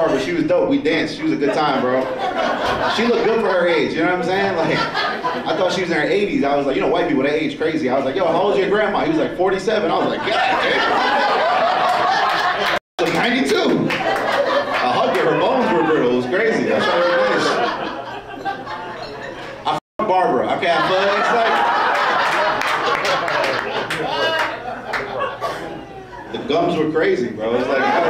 Barbara. She was dope. We danced. She was a good time, bro. She looked good for her age. You know what I'm saying? Like, I thought she was in her 80s. I was like, you know, white people, they age crazy. I was like, yo, how old's your grandma? He was like, 47. I was like, God damn. Like 92. I hugged her. Her bones were brittle. It was crazy. I f***ed Barbara. Okay, I flex. Like, the gums were crazy, bro. It's like,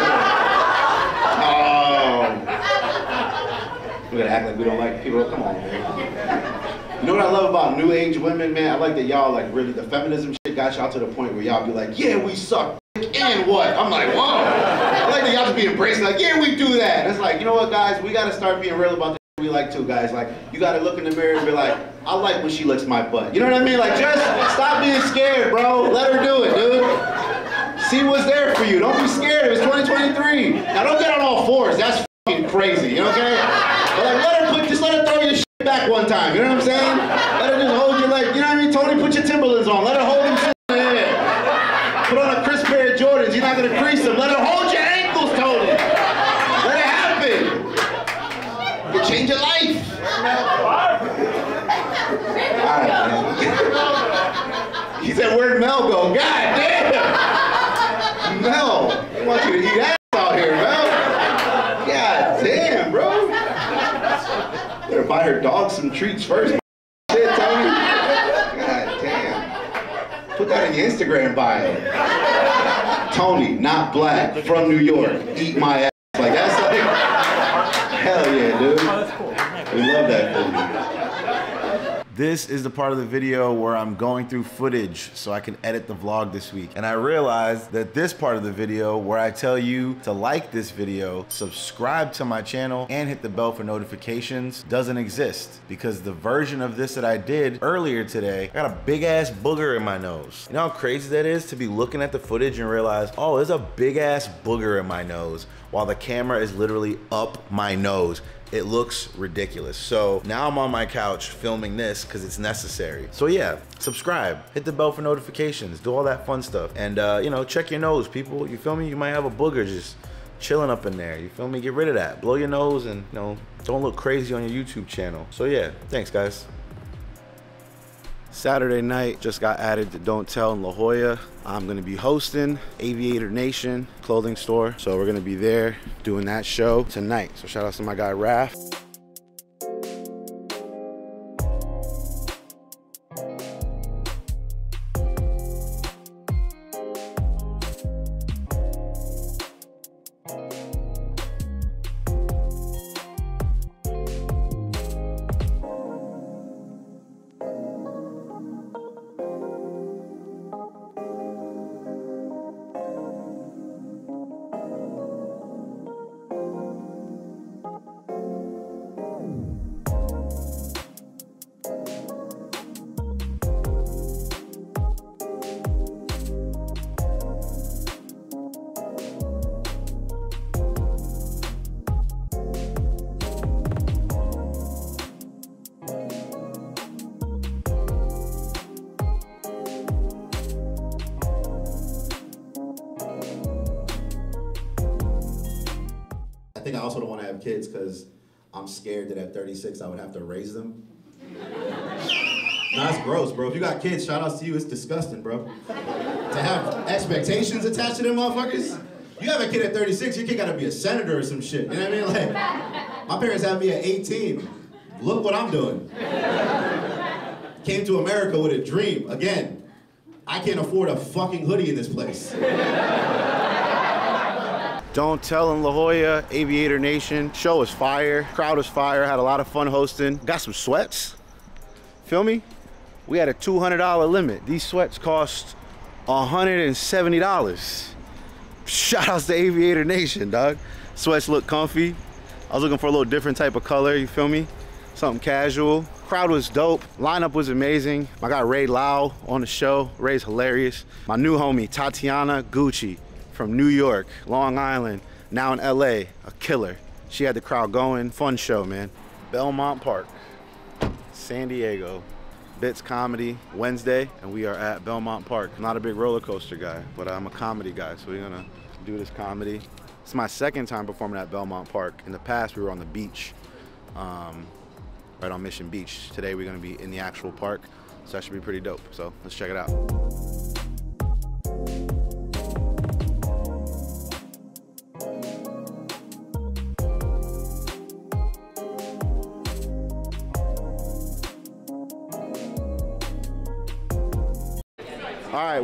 Act like we don't like people. Come on, man. You know what I love about new age women, man? I like that y'all like really the feminism shit got y'all to the point where y'all be like, yeah, we suck, and what? I'm like, whoa. I like that y'all just be embracing like, yeah, we do that. It's like, you know what, guys? We gotta start being real about the we like too, guys. Like, you gotta look in the mirror and be like, I like when she licks my butt. You know what I mean? Like, just stop being scared, bro. Let her do it, dude. See what's there for you. Don't be scared. It's 2023. Now don't get on all fours. That's crazy. Saying? But like, let her put, just let her throw your shit back one time. You know what I'm saying? Let her just hold your leg. You know what I mean? Tony, put your Timberlands on. Let her hold them shit in the. Put on a crisp pair of Jordans. You're not gonna crease them. Let her hold your ankles, Tony. Let it happen. You change your life. All right, man. He said, where'd Mel go? God damn! Mel, I want you to eat ass out here, Mel. God damn, bro. Dog some treats first. Shit, Tony. God damn. Put that in your Instagram bio. Tony, not black, from New York. Eat my ass. Like that's like, hell yeah, dude. We love that for you. This is the part of the video where I'm going through footage so I can edit the vlog this week. And I realized that this part of the video where I tell you to like this video, subscribe to my channel, and hit the bell for notifications doesn't exist because the version of this that I did earlier today, I got a big ass booger in my nose. You know how crazy that is to be looking at the footage and realize, oh, there's a big ass booger in my nose while the camera is literally up my nose. It looks ridiculous. So now I'm on my couch filming this because it's necessary. So yeah, subscribe, hit the bell for notifications, do all that fun stuff. And uh, you know, check your nose, people. You feel me? You might have a booger just chilling up in there. You feel me? Get rid of that. Blow your nose and you know, don't look crazy on your YouTube channel. So yeah, thanks guys. Saturday night just got added to Don't Tell in La Jolla. I'm gonna be hosting Aviator Nation clothing store. So we're gonna be there doing that show tonight. So shout out to my guy Raph. I also don't want to have kids because I'm scared that at 36 I would have to raise them. Nah, it's gross, bro. If you got kids, shout outs to you. It's disgusting, bro. to have expectations attached to them motherfuckers. You have a kid at 36, your kid gotta be a senator or some shit. You know what I mean? Like, my parents had me at 18. Look what I'm doing. Came to America with a dream. Again, I can't afford a fucking hoodie in this place. Don't Tell in La Jolla, Aviator Nation. Show was fire, crowd was fire, had a lot of fun hosting. Got some sweats, feel me? We had a $200 limit. These sweats cost $170. Shout outs to Aviator Nation, dog. Sweats look comfy. I was looking for a little different type of color, you feel me? Something casual. Crowd was dope. Lineup was amazing. I got Ray Lau on the show. Ray's hilarious. My new homie, Tatiana Gucci from New York, Long Island, now in LA, a killer. She had the crowd going. Fun show, man. Belmont Park, San Diego. Bits Comedy Wednesday, and we are at Belmont Park. I'm not a big roller coaster guy, but I'm a comedy guy, so we're gonna do this comedy. It's my second time performing at Belmont Park. In the past, we were on the beach, um, right on Mission Beach. Today, we're gonna be in the actual park, so that should be pretty dope. So let's check it out.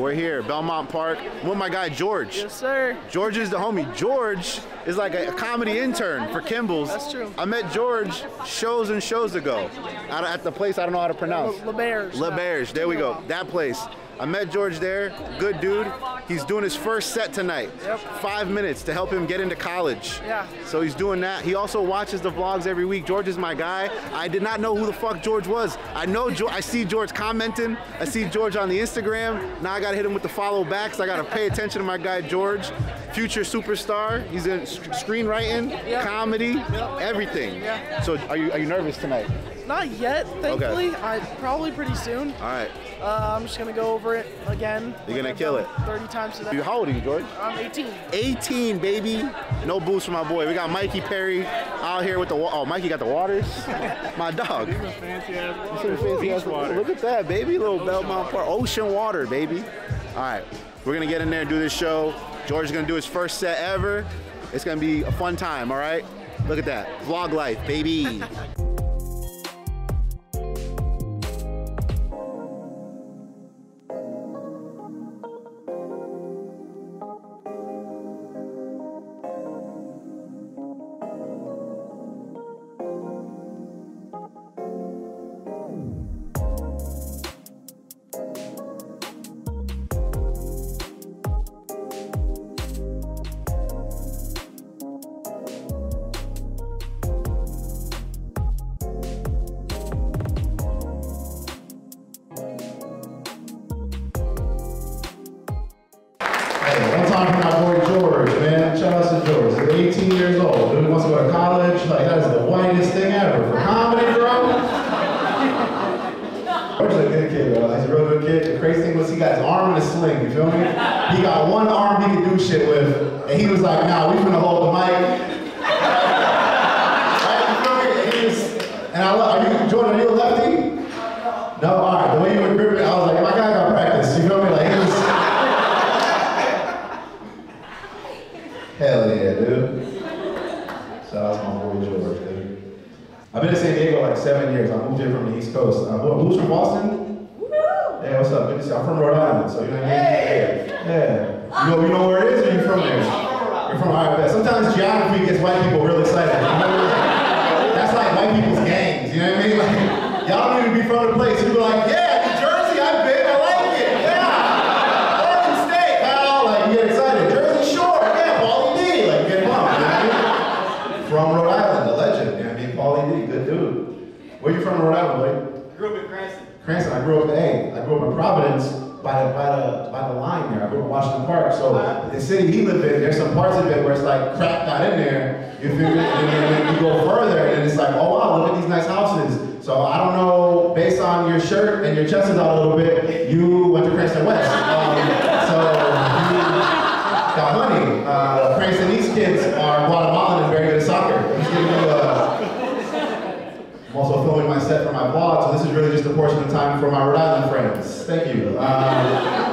We're here, Belmont Park, with my guy George. Yes, sir. George is the homie. George is like a, a comedy intern for Kimball's. That's true. I met George shows and shows ago at, at the place I don't know how to pronounce. Le Berge. Le Berge, there we go. That place. I met George there. Good dude. He's doing his first set tonight. Yep. Five minutes to help him get into college. Yeah. So he's doing that. He also watches the vlogs every week. George is my guy. I did not know who the fuck George was. I know George. I see George commenting. I see George on the Instagram. Now I gotta hit him with the follow back. So I gotta pay attention to my guy George. Future superstar. He's in sc- screenwriting, Yeah. comedy, everything. Yeah. So are you are you nervous tonight? Not yet, thankfully. I probably pretty soon. All right. Uh, I'm just gonna go over it again. You're gonna I've kill it. 30 times today. You- How old are you, George? I'm 18. 18, baby. No boost for my boy. We got Mikey Perry out here with the wa- oh, Mikey got the waters. my dog. Fancy ass Some water. fancy Beach ass- water. Look at that, baby. Little Belmont Park. Ocean water, baby. All right. We're going to get in there and do this show. George is going to do his first set ever. It's going to be a fun time, all right? Look at that. Vlog life, baby. George is a good kid, bro. He's a real good kid. The crazy thing was he got his arm in a sling, you feel me? He got one arm he could do shit with. And he was like, nah, we finna hold the mic. You feel me? And, I love, are you, Jordan, are you a lefty? No, all right. The way you were gripping, it, I was like, my guy got practice. You feel me? Like, he was. Hell yeah, dude. Out to my boy George, dude. I've been in San Diego like seven years. I moved here from Coast. Uh, who- who's from Boston? Hey, what's up? Good to see you. I'm from Rhode Island, so you know what I mean? Yeah. You know, you know where it is, or you from there? You're from Iowa. Sometimes geography gets white people real excited. You know? That's like white people's gangs. You know what I mean? Like, y'all don't even be from the place. You be like, yeah, New Jersey, I've been. I like it. Yeah. Oregon State, pal. Like, you get excited. Jersey Shore, yeah, Pauly D. Like, you get pumped. You know what I mean? From Rhode Island, the legend. You know what I mean? Pauly D, good dude. Where you from in Rhode Island, buddy? Grew up in Cranston. Cranston. I grew up in, hey, I grew up in Providence by the, by the, by the line there. I grew up in Washington Park. So the city he lived in, there's some parts of it where it's like crap not in there. You me? And then, you go further and it's like, oh wow, look at these nice houses. So I don't know, based on your shirt and your chest is out a little bit, you went to Cranston West. Um, so you got money. Uh, Cranston East kids are Guatemalan and very good at soccer. I'm also filming my set for my vlog, so this is really just a portion of time for my Rhode Island friends. Thank you. Um,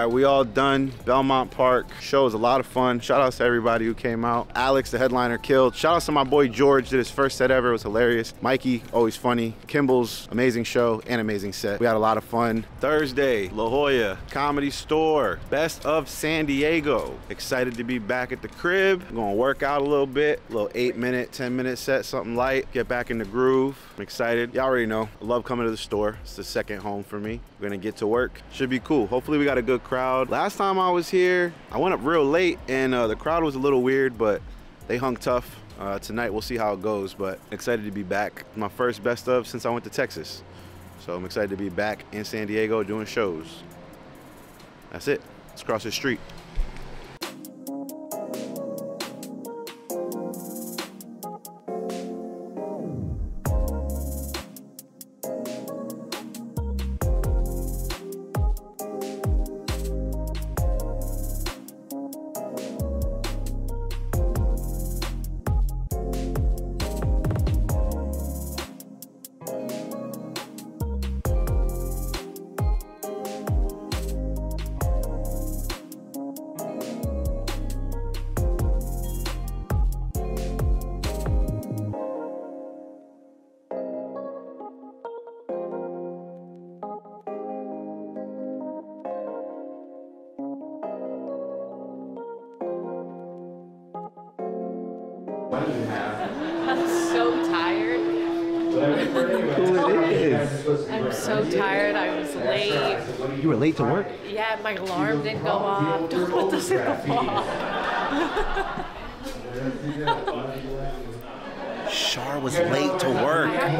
right, we all done. Belmont Park show was a lot of fun. Shout outs to everybody who came out. Alex, the headliner, killed. Shout outs to my boy George, did his first set ever. It was hilarious. Mikey, always funny. Kimball's amazing show and amazing set. We had a lot of fun. Thursday, La Jolla Comedy Store, best of San Diego. Excited to be back at the crib. gonna work out a little bit, a little eight minute, 10 minute set, something light. Get back in the groove. I'm excited. Y'all already know. I love coming to the store. It's the second home for me. We're gonna get to work. Should be cool. Hopefully we got a good crowd. Last time I was here, I went up real late and uh, the crowd was a little weird, but they hung tough. Uh, tonight we'll see how it goes, but excited to be back. My first best of since I went to Texas. So I'm excited to be back in San Diego doing shows. That's it. Let's cross the street. I'm so tired. cool it is. I'm so tired. I was late. You were late to work? Yeah, my alarm didn't go off. Don't put this in the vlog. Shar was late to work. I,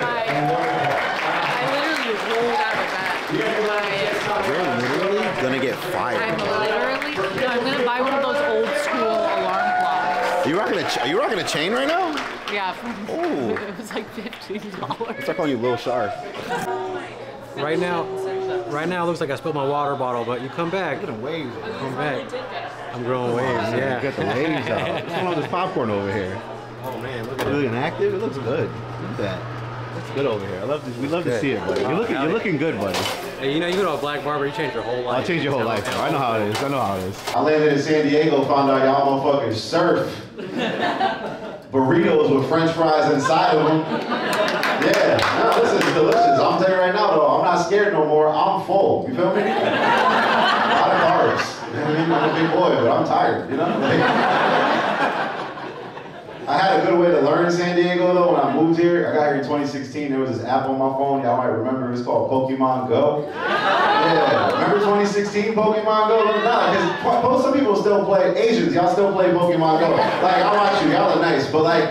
I, I literally rolled out of bed. You're literally gonna get fired. I'm literally, no, I'm gonna buy one of those rocking a ch- are you rocking a chain right now? Yeah, from, Ooh. it was like fifteen dollars. Start calling you Lil Shar. Right now, right now it looks like I spilled my water bottle, but you come back. waves. Come back. I'm growing waves, yeah. Get the waves out. What's going on with this popcorn over here? Oh man, look at You that. active? It looks good. Look at that. Looks good over here. I love this. We love to see it, buddy. You're looking, you're looking good, buddy. Hey, you know, you go to a black barber, you change your whole life. I'll change your whole life. Bro. I know how it is. I know how it is. I landed in San Diego, found out y'all motherfuckers surf. Burritos with french fries inside of them. Yeah, no, this is delicious. I'm telling you right now though, I'm not scared no more. I'm full. You feel me? A lot of carbs. You know what I mean? I'm a big boy, but I'm tired, you know? Like- I had a good way to learn San Diego though when I moved here. I got here in 2016. There was this app on my phone. Y'all might remember. It's called Pokemon Go. Yeah, remember 2016 Pokemon Go? Nah, because most some people still play. Asians, y'all still play Pokemon Go. Like I watch you, y'all are nice, but like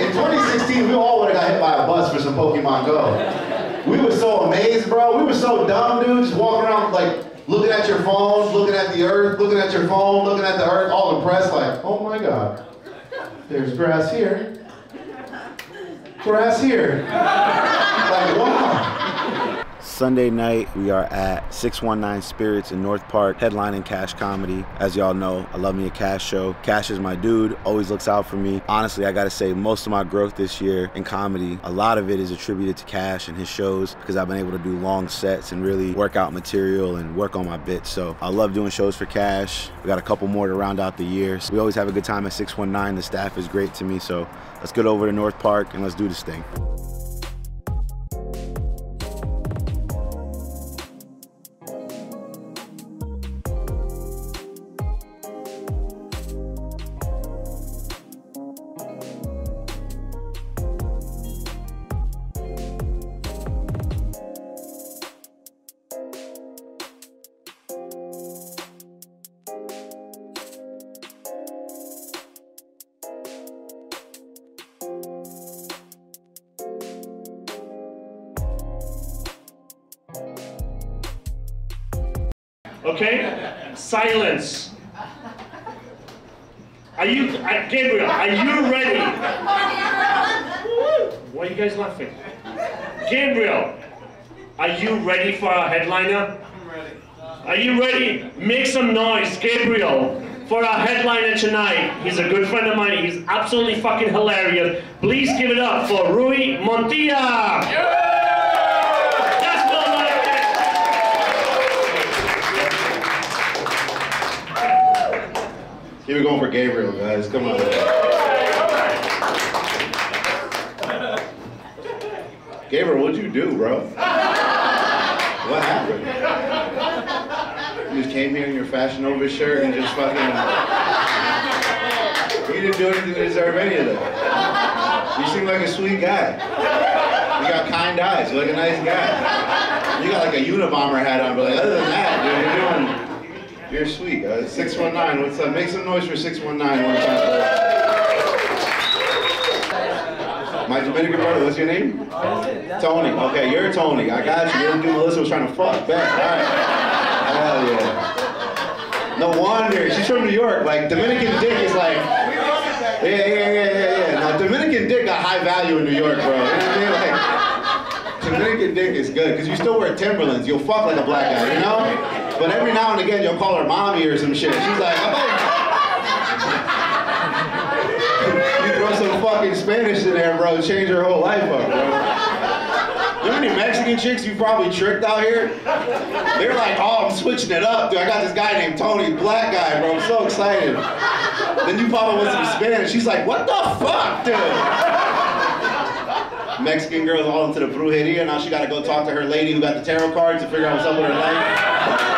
in 2016, we all would have got hit by a bus for some Pokemon Go. We were so amazed, bro. We were so dumb, dude. Just walking around like looking at your phone, looking at the earth, looking at your phone, looking at the earth, all impressed, like, oh my god. There's grass here. Grass here. Like, wow. Sunday night, we are at 619 Spirits in North Park, headlining Cash Comedy. As y'all know, I love me a Cash show. Cash is my dude, always looks out for me. Honestly, I gotta say, most of my growth this year in comedy, a lot of it is attributed to Cash and his shows because I've been able to do long sets and really work out material and work on my bits. So I love doing shows for Cash. We got a couple more to round out the year. So we always have a good time at 619. The staff is great to me. So let's get over to North Park and let's do this thing. Okay? Silence. Are you, uh, Gabriel, are you ready? Why are you guys laughing? Gabriel, are you ready for our headliner? I'm ready. Are you ready? Make some noise, Gabriel, for our headliner tonight. He's a good friend of mine. He's absolutely fucking hilarious. Please give it up for Rui Montilla. That's Here we going for Gabriel, guys. Come on. Gabriel, what'd you do, bro? What happened? You just came here in your Fashion Nova shirt and just fucking. You didn't do anything to deserve any of that. You seem like a sweet guy. You got kind eyes. You look a nice guy. You got like a Unabomber hat on, but like, other than that, dude, you're doing. You're sweet. Uh, 619, what's up? Make some noise for 619 one time. My Dominican brother, what's your name? Tony. Okay, you're Tony. I got you. Little dude Melissa was trying to fuck back. All right. Hell yeah. No wonder. She's from New York. Like, Dominican dick is like. Yeah, yeah, yeah, yeah, yeah. Now, Dominican dick got high value in New York, bro. You know what I mean? Like, Dominican dick is good because you still wear Timberlands. You'll fuck like a black guy, you know? But every now and again, you'll call her mommy or some shit. She's like, I'm You throw some fucking Spanish in there, bro, change her whole life up, bro. You know many Mexican chicks you probably tricked out here? They're like, oh, I'm switching it up, dude. I got this guy named Tony, black guy, bro. I'm so excited. Then you pop up with some Spanish. She's like, what the fuck, dude? Mexican girl's all into the brujeria. Now she got to go talk to her lady who got the tarot cards to figure out what's up with her life.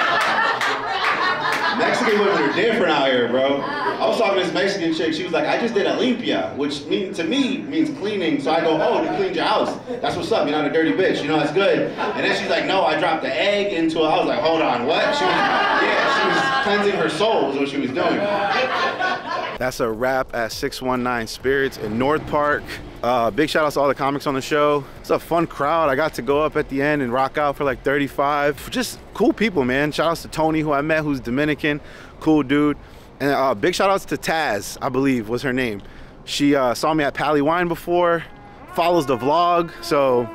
Mexican women are different out here, bro. I was talking to this Mexican chick. She was like, I just did a limpia, which mean, to me means cleaning. So I go, oh, you cleaned your house. That's what's up. You're not a dirty bitch. You know, that's good. And then she's like, no, I dropped the egg into it. I was like, hold on, what? She was, yeah, she was cleansing her soul was what she was doing. That's a wrap at 619 Spirits in North Park. Uh, big shout out to all the comics on the show. It's a fun crowd. I got to go up at the end and rock out for like 35. Just cool people, man. Shout outs to Tony, who I met, who's Dominican. Cool dude. And uh, big shout outs to Taz, I believe was her name. She uh, saw me at Pali Wine before, follows the vlog. So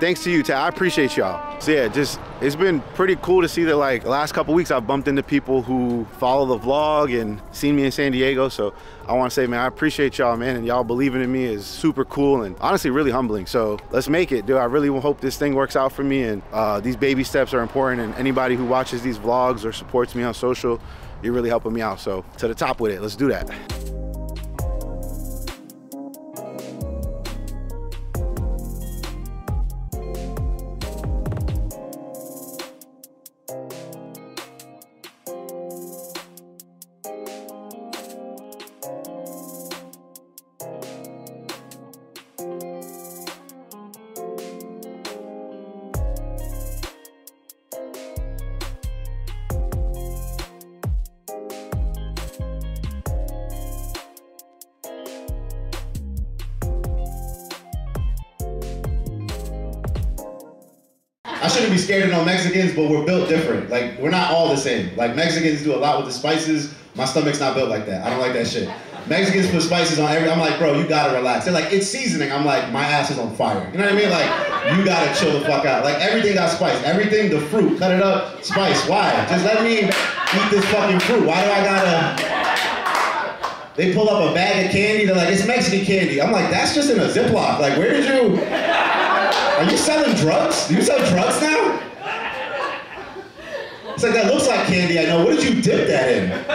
thanks to you, Taz. I appreciate y'all. So yeah, just it's been pretty cool to see that like last couple weeks I've bumped into people who follow the vlog and seen me in San Diego. So I want to say, man, I appreciate y'all, man, and y'all believing in me is super cool and honestly really humbling. So let's make it, dude. I really hope this thing works out for me and uh, these baby steps are important. And anybody who watches these vlogs or supports me on social, you're really helping me out. So to the top with it. Let's do that. I shouldn't be scared of no Mexicans, but we're built different. Like we're not all the same. Like Mexicans do a lot with the spices. My stomach's not built like that. I don't like that shit. Mexicans put spices on every. I'm like, bro, you gotta relax. They're like, it's seasoning. I'm like, my ass is on fire. You know what I mean? Like, you gotta chill the fuck out. Like everything got spice. Everything, the fruit, cut it up, spice. Why? Just let me eat this fucking fruit. Why do I gotta? They pull up a bag of candy. They're like, it's Mexican candy. I'm like, that's just in a Ziploc. Like, where did you? Are you selling drugs? Do you sell drugs now? It's like, that looks like candy, I know. What did you dip that in? Is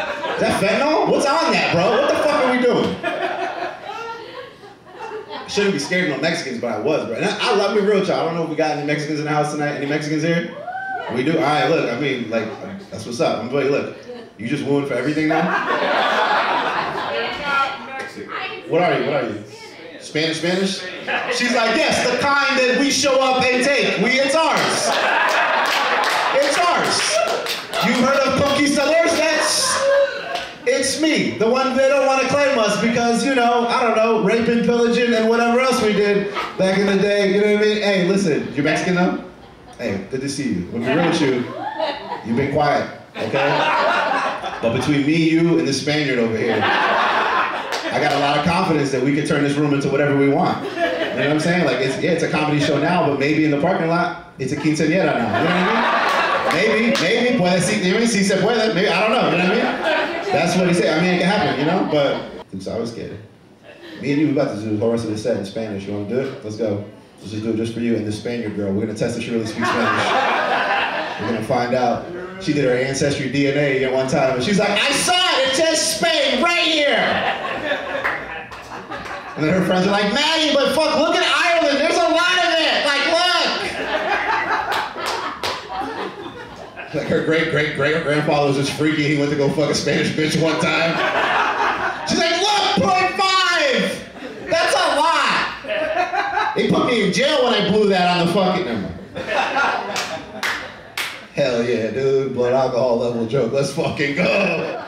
that fentanyl? What's on that, bro? What the fuck are we doing? I shouldn't be scared of no Mexicans, but I was, bro. And I, I love me real, y'all. I don't know if we got any Mexicans in the house tonight. Any Mexicans here? We do? All right, look, I mean, like, that's what's up. I'm like, look, you just wooing for everything now? What are you? What are you? Spanish, Spanish? She's like, yes, the kind that we show up and take. We, it's ours. It's ours. You heard of conquistadors? That's, it's me. The one they don't want to claim us because, you know, I don't know, raping, pillaging, and whatever else we did back in the day. You know what I mean? Hey, listen, you're Mexican though? Hey, good to see you. When we're real with you, you've been quiet, okay? But between me, you, and the Spaniard over here, I got a lot of confidence that we could turn this room into whatever we want. You know what I'm saying? Like, it's, yeah, it's a comedy show now, but maybe in the parking lot, it's a quinceañera now. You know what I mean? Maybe, maybe, puede you know, si se puede, maybe, I don't know, you know what I mean? That's what he said. I mean, it can happen, you know? But, so I was scared. Me and you, we about to do the whole rest of the set in Spanish. You want to do it? Let's go. Let's just do it just for you and this Spaniard girl. We're going to test if she really speaks Spanish. We're going to find out. She did her ancestry DNA at one time, and she's like, I saw it, it says Spain right here. And then her friends are like, Maddie, but fuck, look at Ireland. There's a lot of it. Like, look. Like her great great great grandfather was just freaky. He went to go fuck a Spanish bitch one time. She's like, look, five. That's a lot. They put me in jail when I blew that on the fucking number. Hell yeah, dude. Blood alcohol level joke. Let's fucking go.